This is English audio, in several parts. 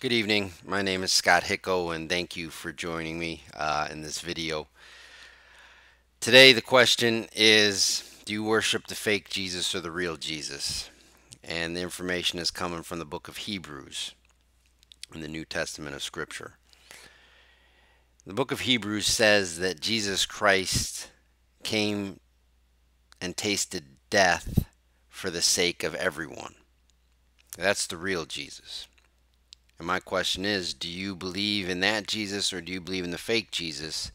Good evening. My name is Scott Hicko, and thank you for joining me uh, in this video. Today, the question is Do you worship the fake Jesus or the real Jesus? And the information is coming from the book of Hebrews in the New Testament of Scripture. The book of Hebrews says that Jesus Christ came and tasted death for the sake of everyone. That's the real Jesus. And my question is do you believe in that Jesus or do you believe in the fake Jesus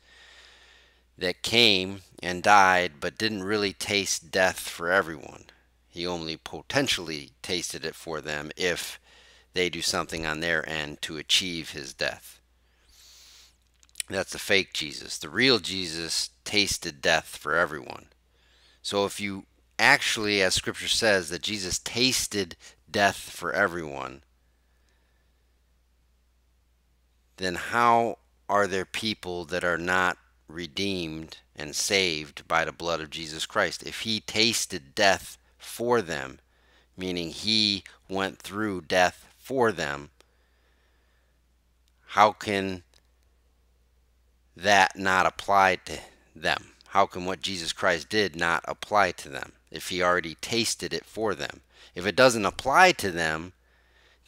that came and died but didn't really taste death for everyone? He only potentially tasted it for them if they do something on their end to achieve his death. That's the fake Jesus. The real Jesus tasted death for everyone. So if you actually, as scripture says, that Jesus tasted death for everyone, then how are there people that are not redeemed and saved by the blood of Jesus Christ? If he tasted death for them, meaning he went through death for them, how can that not apply to them? How can what Jesus Christ did not apply to them if he already tasted it for them? If it doesn't apply to them,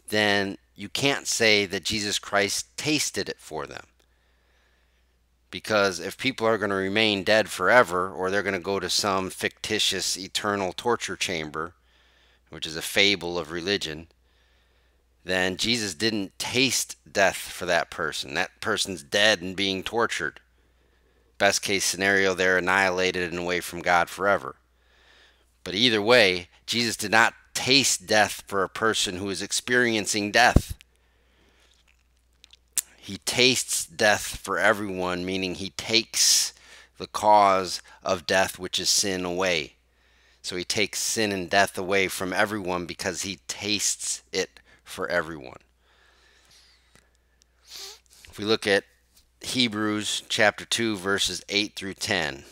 then you can't say that Jesus Christ tasted it for them. Because if people are going to remain dead forever, or they're going to go to some fictitious eternal torture chamber, which is a fable of religion, then Jesus didn't taste death for that person. That person's dead and being tortured. Best case scenario, they're annihilated and away from God forever. But either way, Jesus did not taste death for a person who is experiencing death. He tastes death for everyone, meaning he takes the cause of death, which is sin, away. So he takes sin and death away from everyone because he tastes it for everyone. If we look at Hebrews chapter 2, verses 8 through 10,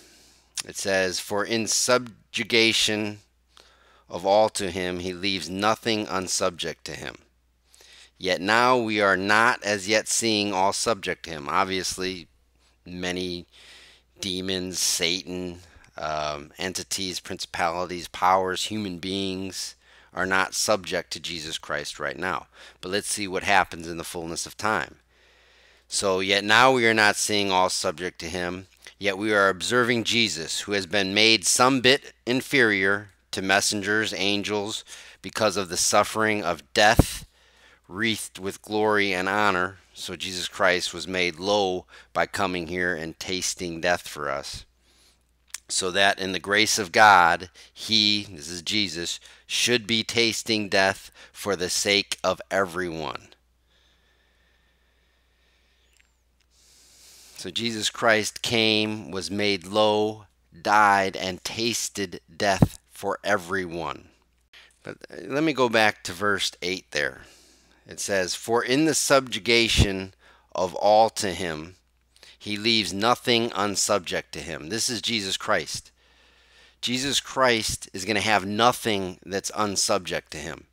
it says, For in subjugation of all to him, he leaves nothing unsubject to him. Yet now we are not as yet seeing all subject to him. Obviously, many demons, Satan, um, entities, principalities, powers, human beings are not subject to Jesus Christ right now. But let's see what happens in the fullness of time. So, yet now we are not seeing all subject to him, yet we are observing Jesus, who has been made some bit inferior to messengers, angels, because of the suffering of death, wreathed with glory and honor. So Jesus Christ was made low by coming here and tasting death for us. So that in the grace of God, he, this is Jesus, should be tasting death for the sake of everyone. So Jesus Christ came, was made low, died, and tasted death for everyone. But uh, let me go back to verse 8 there. It says, For in the subjugation of all to him, he leaves nothing unsubject to him. This is Jesus Christ. Jesus Christ is going to have nothing that's unsubject to him.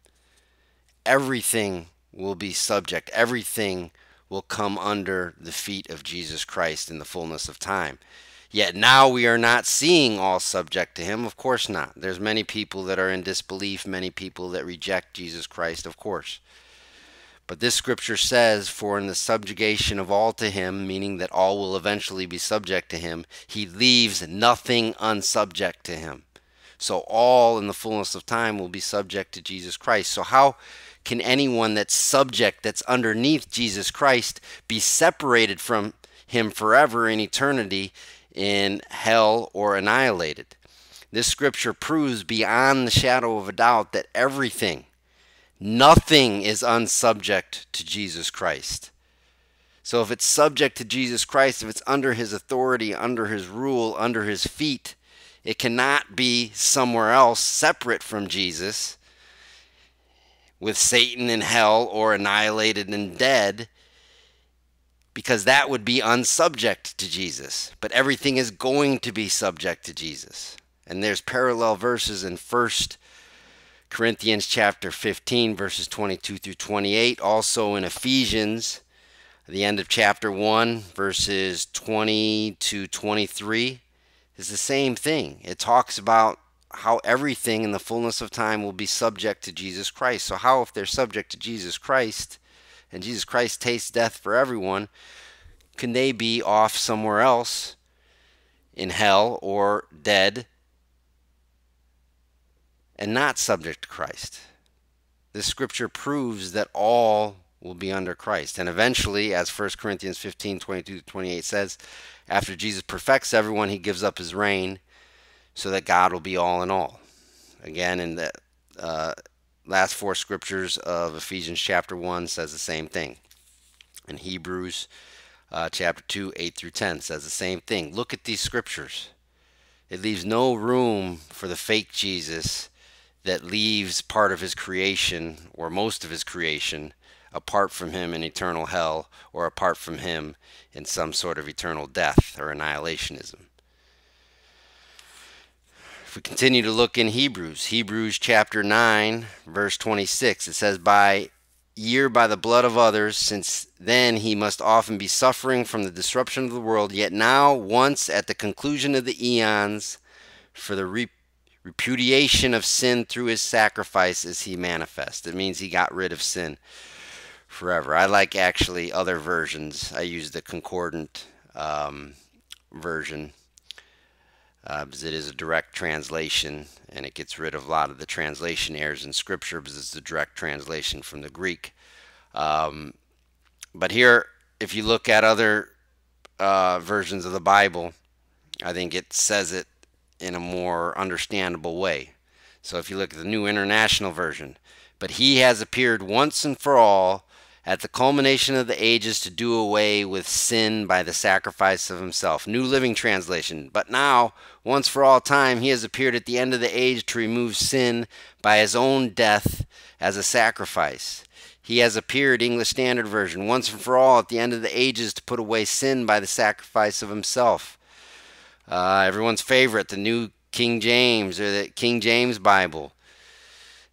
Everything will be subject, everything will come under the feet of Jesus Christ in the fullness of time. Yet now we are not seeing all subject to him. Of course not. There's many people that are in disbelief, many people that reject Jesus Christ, of course. But this scripture says, For in the subjugation of all to him, meaning that all will eventually be subject to him, he leaves nothing unsubject to him. So all in the fullness of time will be subject to Jesus Christ. So how can anyone that's subject, that's underneath Jesus Christ, be separated from him forever in eternity in hell or annihilated. This scripture proves beyond the shadow of a doubt that everything, nothing is unsubject to Jesus Christ. So if it's subject to Jesus Christ, if it's under his authority, under his rule, under his feet, it cannot be somewhere else separate from Jesus with Satan in hell or annihilated and dead because that would be unsubject to Jesus. But everything is going to be subject to Jesus. And there's parallel verses in First Corinthians chapter 15, verses 22 through 28. Also in Ephesians, the end of chapter 1, verses 20 to 23, is the same thing. It talks about how everything in the fullness of time will be subject to Jesus Christ. So, how, if they're subject to Jesus Christ, and Jesus Christ tastes death for everyone, can they be off somewhere else in hell or dead and not subject to Christ. This scripture proves that all will be under Christ. And eventually, as 1 Corinthians 15 22 28 says, after Jesus perfects everyone, he gives up his reign so that God will be all in all. Again, in the uh, last four scriptures of Ephesians chapter 1 says the same thing. And Hebrews uh, chapter 2, 8 through 10 says the same thing. Look at these scriptures. It leaves no room for the fake Jesus that leaves part of his creation or most of his creation apart from him in eternal hell or apart from him in some sort of eternal death or annihilationism. If we continue to look in Hebrews, Hebrews chapter 9, verse 26, it says, By year by the blood of others, since then he must often be suffering from the disruption of the world, yet now, once at the conclusion of the eons, for the re- repudiation of sin through his sacrifice is he manifest. It means he got rid of sin forever. I like actually other versions. I use the concordant um, version uh, because it is a direct translation and it gets rid of a lot of the translation errors in Scripture because it's a direct translation from the Greek. Um, but here, if you look at other uh, versions of the Bible, I think it says it in a more understandable way. So if you look at the New International Version, but he has appeared once and for all at the culmination of the ages to do away with sin by the sacrifice of himself. New Living Translation. But now, once for all time, he has appeared at the end of the age to remove sin by his own death as a sacrifice. He has appeared, English Standard Version, once and for all at the end of the ages to put away sin by the sacrifice of himself. Uh, everyone's favorite, the New King James or the King James Bible.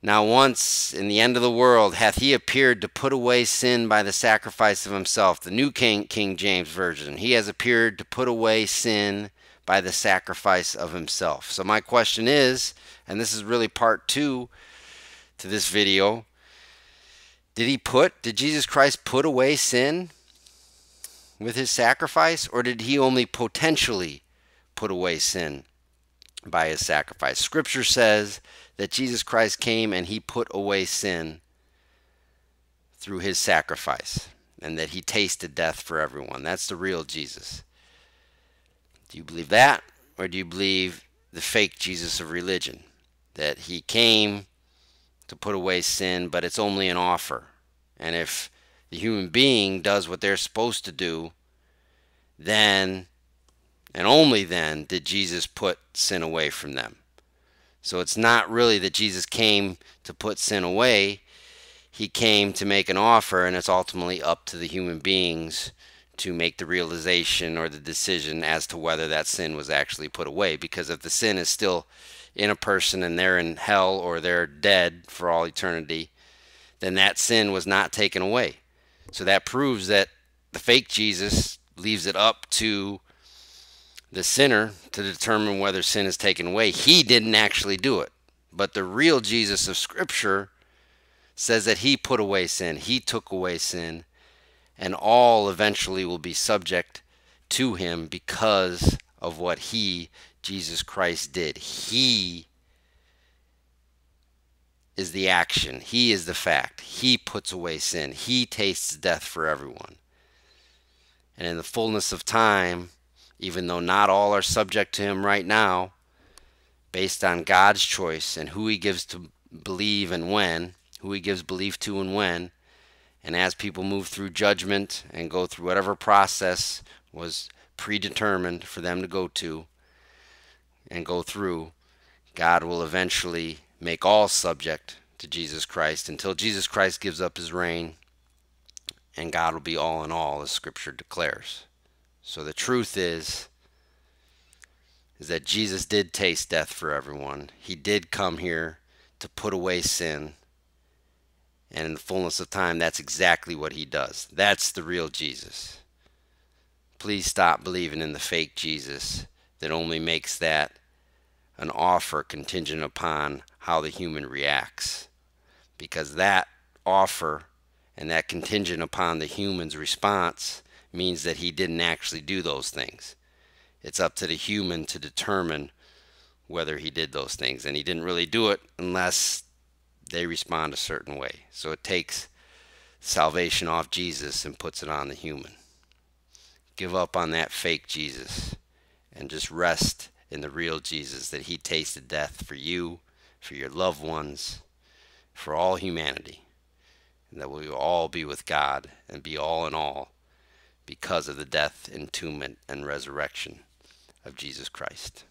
Now, once in the end of the world hath he appeared to put away sin by the sacrifice of himself. The New King, King James Version. He has appeared to put away sin by the sacrifice of himself. So, my question is, and this is really part two to this video did he put, did Jesus Christ put away sin with his sacrifice, or did he only potentially put away sin by his sacrifice? Scripture says that Jesus Christ came and he put away sin through his sacrifice and that he tasted death for everyone. That's the real Jesus. Do you believe that? Or do you believe the fake Jesus of religion? That he came to put away sin, but it's only an offer. And if the human being does what they're supposed to do, then and only then did Jesus put sin away from them. So it's not really that Jesus came to put sin away. He came to make an offer, and it's ultimately up to the human beings to make the realization or the decision as to whether that sin was actually put away. Because if the sin is still in a person and they're in hell or they're dead for all eternity, then that sin was not taken away. So that proves that the fake Jesus leaves it up to the sinner to determine whether sin is taken away. He didn't actually do it. But the real Jesus of Scripture says that he put away sin, he took away sin, and all eventually will be subject to him because of what he, Jesus Christ, did. He is the action, he is the fact. He puts away sin, he tastes death for everyone. And in the fullness of time, even though not all are subject to him right now, based on God's choice and who he gives to believe and when, who he gives belief to and when. And as people move through judgment and go through whatever process was predetermined for them to go to and go through, God will eventually make all subject to Jesus Christ until Jesus Christ gives up his reign and God will be all in all, as Scripture declares. So the truth is is that Jesus did taste death for everyone. He did come here to put away sin. And in the fullness of time, that's exactly what he does. That's the real Jesus. Please stop believing in the fake Jesus that only makes that an offer contingent upon how the human reacts. Because that offer and that contingent upon the human's response means that he didn't actually do those things. It's up to the human to determine whether he did those things. And he didn't really do it unless they respond a certain way. So it takes salvation off Jesus and puts it on the human. Give up on that fake Jesus and just rest in the real Jesus that he tasted death for you, for your loved ones, for all humanity. And that we will all be with God and be all in all because of the death, entombment, and resurrection of Jesus Christ.